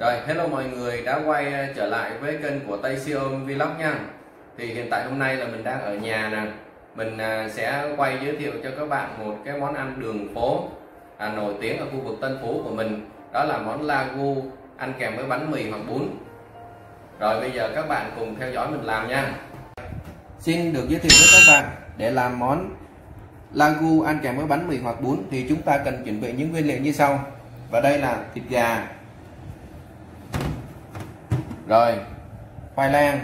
Rồi, hello mọi người đã quay ờ, trở lại với kênh của Tây Siêu Vlog nha. Thì hiện tại hôm nay là mình đang ở nhà nè. Mình ờ, sẽ quay giới thiệu cho các bạn một cái món ăn đường phố à, nổi tiếng ở khu vực Tân Phú của mình. Đó là món lagu ăn kèm với bánh mì hoặc bún. Rồi bây giờ các bạn cùng theo dõi mình làm nha. Xin được giới thiệu với các bạn để làm món lagu ăn kèm với bánh mì hoặc bún thì chúng ta cần chuẩn bị những nguyên liệu như sau. Và đây là thịt gà, rồi, khoai lang.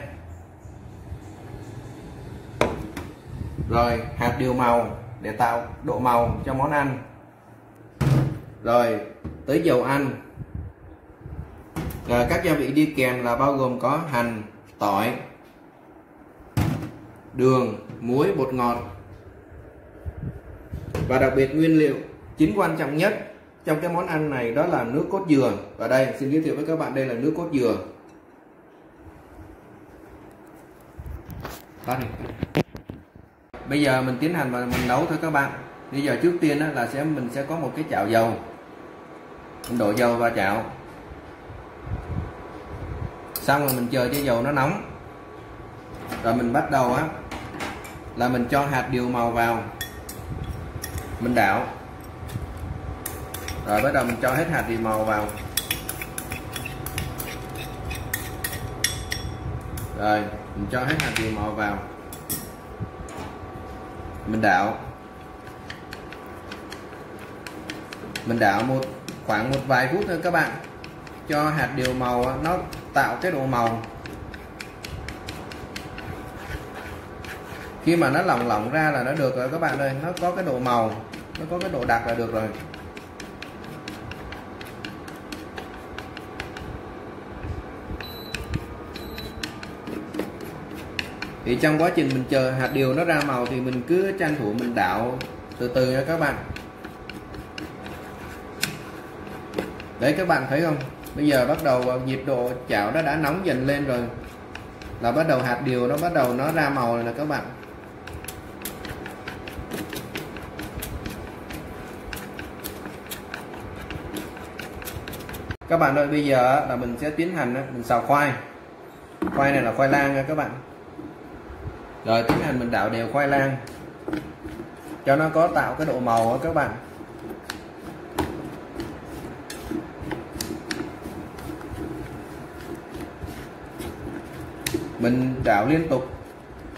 Rồi, hạt điều màu để tạo độ màu cho món ăn. Rồi, tới dầu ăn. Rồi, các gia vị đi kèm là bao gồm có hành, tỏi, đường, muối, bột ngọt. Và đặc biệt nguyên liệu chính quan trọng nhất trong cái món ăn này đó là nước cốt dừa. Và đây, xin giới thiệu với các bạn, đây là nước cốt dừa. Tắt đi bây giờ mình tiến hành và mình nấu thôi các bạn. Bây giờ trước tiên là sẽ, mình sẽ có một cái chảo dầu. Mình đổ dầu vào chảo. Xong rồi mình chờ cho dầu nó nóng. Rồi mình bắt đầu á, là mình cho hạt điều màu vào. Mình đảo. Rồi bắt đầu mình cho hết hạt điều màu vào. Rồi, mình cho hết hạt điều màu vào. Mình đảo. Mình đảo một, khoảng một vài phút thôi các bạn. Cho hạt điều màu nó tạo cái độ màu. Khi mà nó lỏng lỏng ra là nó được rồi các bạn ơi. Nó có cái độ màu, nó có cái độ đặc là được rồi. Thì trong quá trình mình chờ hạt điều nó ra màu thì mình cứ tranh thủ mình đảo từ từ nha các bạn. Đấy, các bạn thấy không? Bây giờ bắt đầu nhiệt độ chảo nó đã nóng dần lên rồi. Là bắt đầu hạt điều nó bắt đầu nó ra màu rồi nè các bạn. Các bạn ơi, bây giờ là mình sẽ tiến hành mình xào khoai. Khoai này là khoai lang nha các bạn rồi tiến hành mình đảo đều khoai lang. Cho nó có tạo cái độ màu đó các bạn. Mình đảo liên tục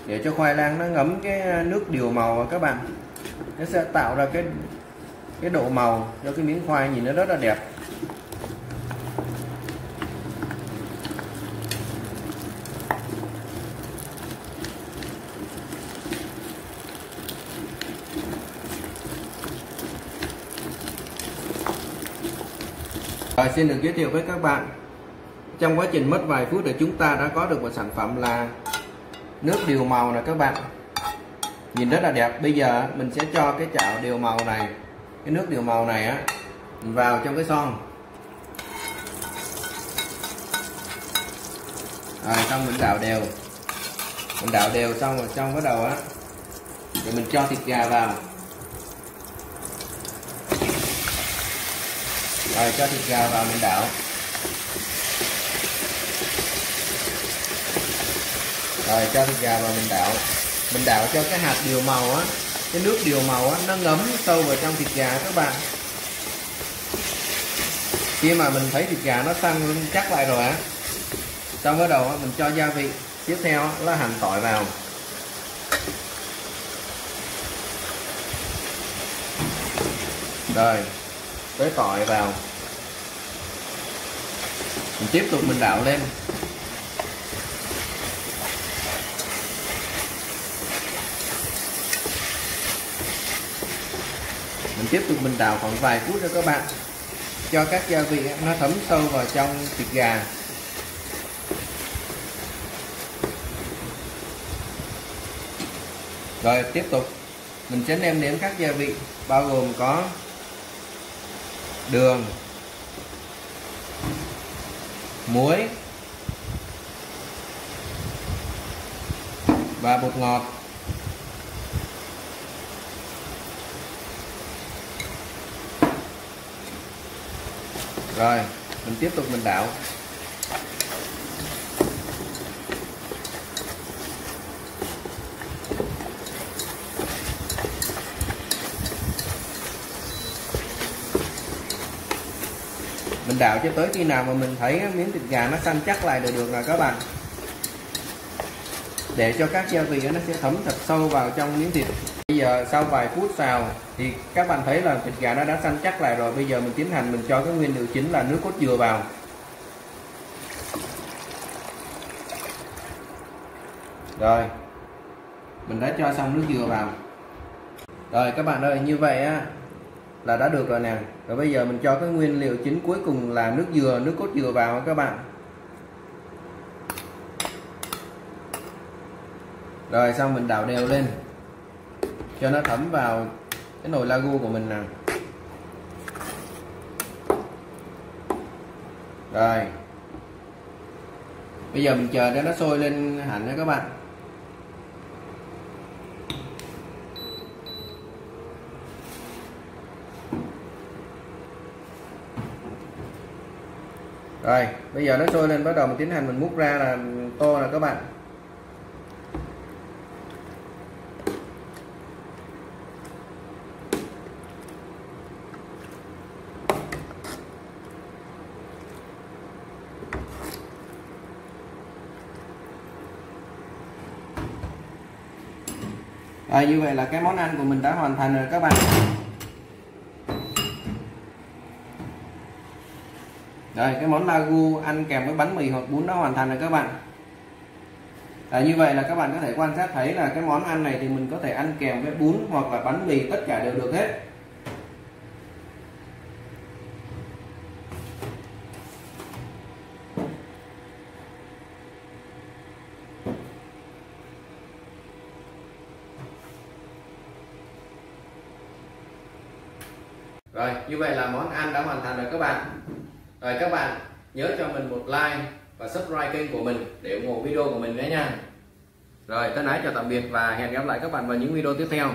để cho khoai lang nó ngấm cái à, nước điều màu các bạn. Nó sẽ tạo ra cái cái độ màu cho cái miếng khoai nhìn nó rất là đẹp. Rồi, xin được giới thiệu với các bạn. Trong quá trình mất vài phút thì chúng ta đã có được một sản phẩm là Nước điều màu nè các bạn. Nhìn rất là đẹp. Bây giờ mình sẽ cho cái chảo điều màu này, Cái nước điều màu này á Vào trong cái son. Rồi, xong mình đảo đều. Mình đảo đều xong rồi, xong bắt đầu á Rồi mình cho thịt gà vào. Rồi cho thịt gà vào mình đảo rồi cho thịt gà vào mình đảo mình đảo cho cái hạt điều màu á, cái nước điều màu á, nó ngấm sâu vào trong thịt gà các bạn. Khi mà mình thấy thịt gà nó săn chắc lại rồi á. Xong bắt đầu mình cho gia vị. Tiếp theo là hành tỏi vào. Rồi tới tỏi vào. Mình tiếp tục mình đảo lên. Mình tiếp tục mình đảo khoảng vài phút nữa các bạn. Cho các gia vị nó thấm sâu vào trong thịt gà. Rồi, tiếp tục. Mình sẽ nêm nếm các gia vị, bao gồm có đường. Muối. Và bột ngọt. Rồi mình tiếp tục mình đảo. Mình đảo cho tới khi nào mà mình thấy miếng thịt gà nó săn chắc lại được được là các bạn. Để cho các gia vị nó sẽ thấm thật sâu vào trong miếng thịt. Bây giờ sau vài phút xào thì các bạn thấy là thịt gà nó đã săn chắc lại rồi. Bây giờ mình tiến hành mình cho cái nguyên liệu chính là nước cốt dừa vào. Rồi, mình đã cho xong nước dừa vào. Rồi các bạn ơi, như vậy á là đã được rồi nè. Rồi bây giờ mình cho cái nguyên liệu chính cuối cùng là nước dừa, nước cốt dừa vào các bạn. Rồi, xong mình đảo đều lên. Cho nó thấm vào cái nồi lagu của mình nè. Rồi. Bây giờ mình chờ cho nó sôi lên hẳn nha các bạn. Rồi, bây giờ nó sôi lên, bắt đầu mình tiến hành mình múc ra là tô là các bạn. À như vậy là cái món ăn của mình đã hoàn thành rồi các bạn. Rồi cái món lagu ăn kèm với bánh mì hoặc bún đã hoàn thành rồi các bạn à, Như vậy là các bạn có thể quan sát thấy là cái món ăn này thì mình có thể ăn kèm với bún hoặc là bánh mì tất cả đều được hết Rồi, như vậy là món ăn đã hoàn thành rồi các bạn. Rồi các bạn nhớ cho mình một like và subscribe kênh của mình để ủng hộ video của mình nhé nha. Rồi, thân ái chào tạm biệt và hẹn gặp lại các bạn vào những video tiếp theo.